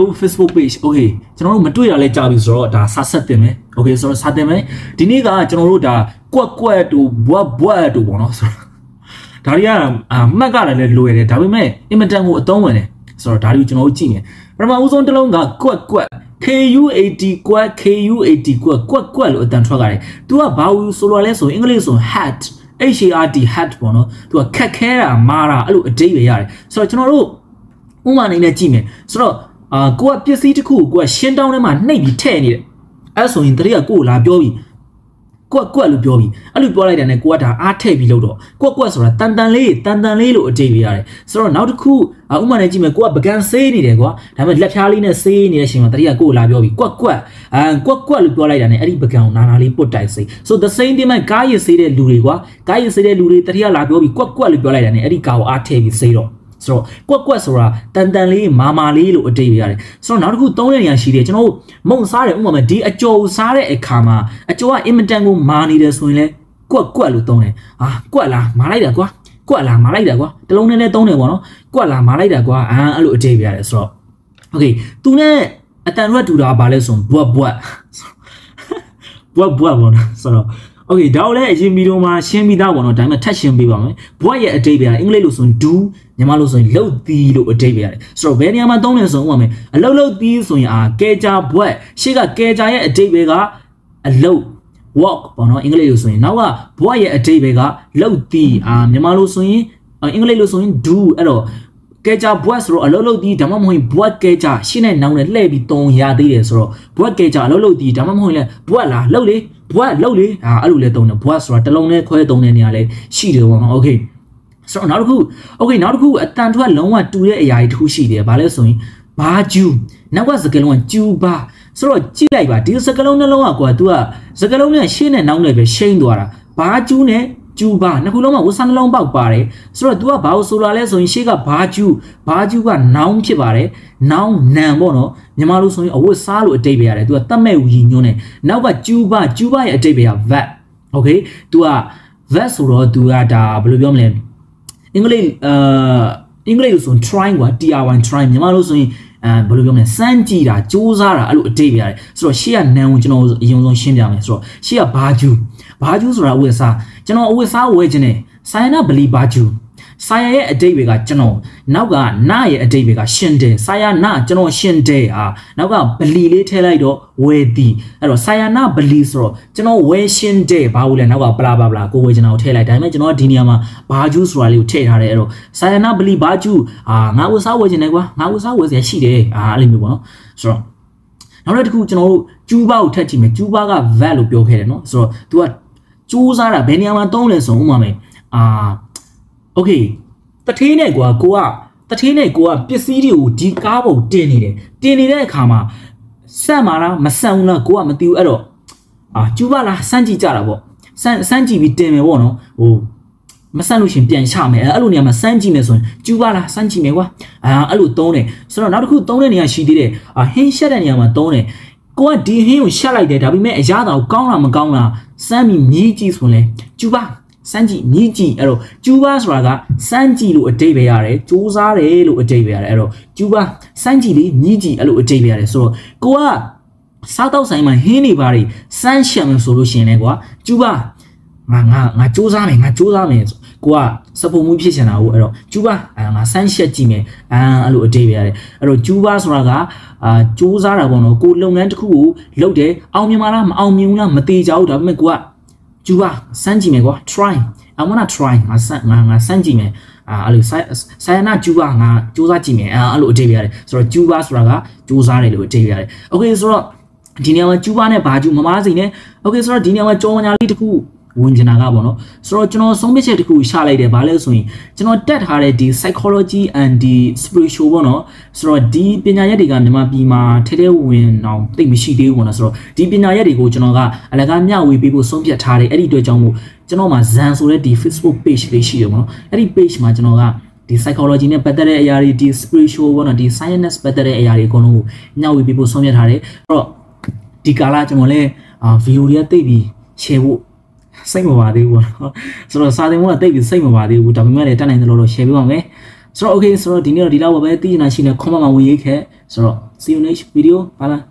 တို့ Facebook page okay ကျွန်တော်တို့မတွေ့ရလဲကြာပြီဆိုတော့ဒါစာဆက်တင်မယ် okay ဆိုတော့စာတင်မယ်ဒီနေ့ကကျွန်တော်တို့ဒါကွက်ကွက်တူဘွက်ဘွက်တူပေါ့နော်ဆိုတော့ဒါတွေကမှတ်ကလည်းလွယ်တယ်ဒါပေမဲ့အင်မတန်ကိုအသုံးဝင်တယ်ဆိုတော့ဒါတွေကိုကျွန်တော်တို့ကြည့်နေပထမဦးဆုံးတစ်လုံးကကွက်ကွက် KU80 ကွက် KU80 ကွက်ကွက်ကွက်လို့အတန်ထွက်ကြတယ်။ तू ကဘာလို့ဆိုလိုလဲဆိုအင်္ဂလိပ်ဆို hat HART hat ပေါ့နော်။ तू ကခက်ခဲတာမာတာအဲ့လိုအတိတ်ပဲရတယ်။ဆိုတော့ကျွန်တော်တို့ဥမာအနေနဲ့ကြည့်မယ်။ဆိုတော့ အာကိုကပစ္စည်းတစ်ခုကိုကိုကရှင်းတောင်းထဲမှာနှိပ်ပြီးထည့်နေတယ်။အဲ့ဆိုရင်တတိယကိုကိုလာပြောပြီးကွက်ကွက်လို့ပြောပြီးအဲ့လိုပြောလိုက်တယ်နဲ့ကိုကဒါအားထည့်ပြီးလို့တော့ကွက်ကွက်ဆိုတာတန်တန်လေးတန်တန်လေးလို့အတိတ်ပြရတယ်ဆိုတော့နောက်တစ်ခုဥမာနဲ့ကြည့်မယ်ကိုကပကံဆေးနေတယ်ကွာဒါပေမဲ့လက်ဖြားလေးနဲ့ဆေးနေတဲ့ရှင်မှာတတိယကိုကိုလာပြောပြီးကွက်ကွက်အဲကွက်ကွက်လို့ပြောလိုက်တာနဲ့အဲ့ဒီပကံကိုနာနာလေးပုတ်တိုက်စေး so the same thing မှာကားရည်ဆေးတဲ့လူတွေကွာကားရည်ဆေးတဲ့လူတွေတတိယလာပြောပြီးကွက်ကွက်လို့ပြောလိုက်တာနဲ့အဲ့ဒီကာကိုအားထည့်ပြီးဆေးတော့ ဆိုတော့ကွက်ကွက်ဆိုတာတန်တန်လေးမာမာလေးလို့အတိတ်ရတယ်ဆိုတော့နောက်တစ်ခုသုံးတဲ့နေရာရှိတယ်ကျွန်တော်တို့မုံစားတယ်ဥပမာဒီအကျော်စားတဲ့အခါမှာအကျော်ကအင်မတန်ကိုမာနေတယ်ဆိုရင်လေကွက်ကွက်လို့သုံးတယ်ဟာကွက်လားမာလိုက်တာကွာကွက်လားမာလိုက်တာကွာတလုံးနဲ့လည်းသုံးတယ်ပေါ့နော်ကွက်လားမာလိုက်တာကွာအာအဲ့လိုအတိတ်ရတယ်ဆိုတော့โอเคသူနဲ့အတန်ရွက်တူတာဘာလဲဆိုဘွက်ဘွက်ဘွက်ဘွက်ပေါ့နော်ဆိုတော့ โอเคဒါကိုလည်းအရင်ဗီဒီယိုမှာရှင်းပြီးသားပေါ့နော်ဒါပေမဲ့ထပ်ရှင်းပေးပါမယ်ဘွက်ရဲ့အတိတ်ပဲအင်္ဂလိပ်လို့ဆိုရင် do မြန်မာလို့ဆိုရင်လှုပ်သီးလို့အတိတ်ပဲရတယ်ဆိုတော့ဘယ်နေရာမှာသုံးလဲဆိုတော့ဥပမာအလှုပ်လှုပ်သီးဆိုရင်အာကဲကြဘွက်ရှေ့ကကဲကြရဲ့အတိတ်ပဲကအလှုပ် walk ပေါ့နော်အင်္ဂလိပ်လို့ဆိုရင်နောက်ကဘွက်ရဲ့အတိတ်ပဲကလှုပ်သီးအာမြန်မာလို့ဆိုရင်အင်္ဂလိပ်လို့ဆိုရင် do အဲ့တော့ ကဲကြဘွက်ဆိုတော့အလုံးလုံးဒီဓမ္မမဟုတ်ဘွက်ကဲကြရှင်းတဲ့နောင်နဲ့လှည့်ပြီးတုံရသေးတယ်ဆိုတော့ဘွက်ကဲကြအလုံးလုံးဒီဓမ္မမဟုတ်လဲဘွက်လားလှုပ်လေဘွက်လှုပ်လေအာအဲ့လိုလဲတုံတယ်ဘွက်ဆိုတာတစ်လုံးနဲ့ခွဲတုံတဲ့နေရာလဲရှိတယ်ပေါ့နော်โอเคဆိုတော့နောက်တစ်ခုโอเคနောက်တစ်ခုအတန်ထွက်လုံးဝတူတဲ့အရာတွေတစ်ခုရှိတယ်ဘာလဲဆိုရင်ဘာဂျူနောက်ကစကလုံးကကျူဘာဆိုတော့ကြည့်လိုက်ပါဒီစကလုံးနှလုံးကကွာ तू ကစကလုံးနဲ့ရှင်းနဲ့နောက်နဲ့ပဲရှိန်သွားတာဘာဂျူနဲ့ ကျူပါနှစ်ခုလုံးမှာဝဆန်နှလုံးပေါက်ပါတယ်ဆိုတော့ तू ကဘာလို့ဆိုလာလဲဆိုရင်ရှေ့ကဘာကျူဘာကျူကနောင်ဖြစ်ပါတယ်နောင်နံပေါ့နော်မြန်မာလိုဆိုရင်အဝတ်စားလို့အတိတ်ပဲရတယ် तू ကတတ်မဲ့ဦးညွန်းတယ်နောက်ကကျူပါကျူပါရဲ့အတိတ်ပဲက vat okay तू က vat ဆိုတော့ तू ကဒါဘယ်လိုပြောမလဲအင်္ဂလိပ်အာအင်္ဂလိပ်လိုဆိုရင် trying က try try မြန်မာလိုဆိုရင်အဲဘယ်လိုပြောမလဲစမ်းကြည့်တာစူးစမ်းတာအဲ့လိုအတိတ်ပဲရတယ်ဆိုတော့ရှေ့ကနံကိုကျွန်တော်အရင်ဆုံးရှင်းပြမယ်ဆိုတော့ရှေ့ကဘာကျူ ဘာဂျူဆိုတာအဝတ်စားကျွန်တော်အဝတ်စားဝယ်ခြင်းနဲ့ဆိုင်နာဘလီဘာဂျူဆိုင်ယာရဲ့အတိတ်တွေကကျွန်တော်နောက်ကနာရဲ့အတိတ်တွေကရှင်တယ်ဆိုင်ယာနာကျွန်တော်ရှင်တယ်ဟာနောက်ကဘလီလေးထည့်လိုက်တော့ဝယ်သည်အဲ့တော့ဆိုင်ယာနာဘလီဆိုတော့ကျွန်တော်ဝယ်ရှင်တယ်ဘာလို့လဲနောက်ကပလာပလာကိုဝယ်ကျွန်တော်ထည့်လိုက်ဒါပေမဲ့ကျွန်တော်ဒီနေရာမှာဘာဂျူဆိုတာလေးကိုထည့်ထားတယ်အဲ့တော့ဆိုင်ယာနာဘလီဘာဂျူအာငါဝယ်စားဝယ်ခြင်းတယ်ကွာငါဝယ်စားဝယ်စရာရှိတယ်အာအဲ့လိုမျိုးပေါ့နော်ဆိုတော့နောက်တစ်ခုကျွန်တော်တို့ကျူးဘာကိုထက်ကြည့်မယ်ကျူးဘာက vat လို့ပြောခဲ့တယ်နော်ဆိုတော့ तू က စူးစားတာဘယ်နေရာမှာသုံးလဲဆိုဥမာမယ်အာโอเคတထေးနဲ့ကွာကိုကတထေးနဲ့ကိုကပစ္စည်းတွေကိုဒီကားပုံတင်နေတယ်တင်နေတဲ့အခါမှာဆက်မှာလားမဆက်ဘူးလားကိုကမသိဘူးအဲ့တော့အာကျူပါလားစမ်းကြည့်ကြတာပေါ့စမ်းစမ်းကြည့်ပြီးတင်မယ်ပေါ့နော်ဟိုမဆန်းလို့ရှင်ပြန်ချမယ်အဲ့လိုနေရာမှာစမ်းကြည့်မယ်ဆိုရင်ကျူပါလားစမ်းကြည့်မယ်ကွာအာအဲ့လိုသုံးတယ်ဆိုတော့နောက်တစ်ခုသုံးတဲ့နေရာရှိသေးတယ်အာဟင်းရှက်တဲ့နေရာမှာသုံးတယ် ကိုကဒီဟင်းကိုရှက်လိုက်တယ်ဒါပေမဲ့အရာတော်ကောင်းလားမကောင်းလားစမ်းပြီးမြည်ကြည့်ဆိုရင်ကျူပါစမ်းကြည့်မြည်ကြည့်အဲ့တော့ကျူပါဆိုတာကစမ်းကြည့်လို့အတိတ်ပဲရတယ်စူးစားတယ်လို့အတိတ်ပဲရတယ်အဲ့တော့ကျူပါစမ်းကြည့်လေမြည်ကြည့်အဲ့လိုအတိတ်ပဲရတယ်ဆိုတော့ကိုကစားတော့ဆိုင်မှာဟင်းနေပါလေစမ်းရှက်မယ်ဆိုလို့ရှိရင်လေကွာကျူပါငါငါငါစူးစားမယ်ငါစူးစားမယ် ကိုကစပုံမှုဖြစ်ချင်တာကိုအဲ့တော့ကျူပါငါဆန်းရှက်ကြည့်မယ်အာအဲ့လိုအတိတ်ပဲရတယ်အဲ့တော့ကျူပါဆိုတာကအာစူးစားတာပေါ့နော်ကိုလုပ်ငန်းတစ်ခုကိုလုပ်တယ်အောင်မြင်မလားမအောင်မြင်ဘူးလားမသေးကြဘူးဒါပေမဲ့ကိုကကျူပါစမ်းကြည့်မယ်ကွာ try I wanna try ငါစမ်းငါငါစမ်းကြည့်မယ်အာအဲ့လိုဆိုင်ယနာကျူပါငါစူးစားကြည့်မယ်အဲ့လိုအတိတ်ပဲရတယ်ဆိုတော့ကျူပါဆိုတာကစူးစားတယ်လို့အတိတ်ပဲရတယ် okay ဆိုတော့ဒီနေရာမှာကျူပါနဲ့ဘာကျူမမားစိနေ okay ဆိုတော့ဒီနေရာမှာကြောညာလေးတစ်ခု ဝင်ကျင်တာကပေါ့နော်ဆိုတော့ကျွန်တော်ဆုံးဖြတ်ချက်တစ်ခုရှာလိုက်တယ်ဗာလဲဆိုရင်ကျွန်တော်တက်ထားတဲ့ဒီ psychology and ဒီ spiritual ပေါ့နော်ဆိုတော့ဒီပညာရပ်တွေကမြန်မာပြည်မှာထဲထဲဝင်အောင်သိမရှိသေးဘူးပေါ့နော်ဆိုတော့ဒီပညာရပ်တွေကိုကျွန်တော်ကအလကားမျှဝေပေးဖို့ဆုံးဖြတ်ထားတယ်အဲ့ဒီအတွက်ကြောင့်မို့ကျွန်တော်မှာဇန်ဆိုတဲ့ဒီ Facebook page လေးရှိတယ်ပေါ့နော်အဲ့ဒီ page မှာကျွန်တော်ကဒီ psychology နဲ့ပတ်သက်တဲ့အရာတွေဒီ spiritual ပေါ့နော်ဒီ science နဲ့ပတ်သက်တဲ့အရာတွေအကုန်လုံးကိုညှဝေပေးဖို့ဆုံးဖြတ်ထားတယ်အဲ့တော့ဒီကာလကျွန်တော်လည်းအာ video တွေကတိတ်ပြီး share ဖို့ စိတ်မပါသေးဘူးပေါ့နော်ဆိုတော့စာသင်ဖို့ကတိတ်ပြီးစိတ်မပါသေးဘူးဒါပေမဲ့လည်းတက်နိုင်သလိုတော့ share ပေးပါမယ်ဆိုတော့ okay ဆိုတော့ဒီနေ့တော့ဒီလောက်ပါပဲသိချင်တာရှိနေ comment မှာဝင်ရေးခဲ့ဆိုတော့ see you next video bye bye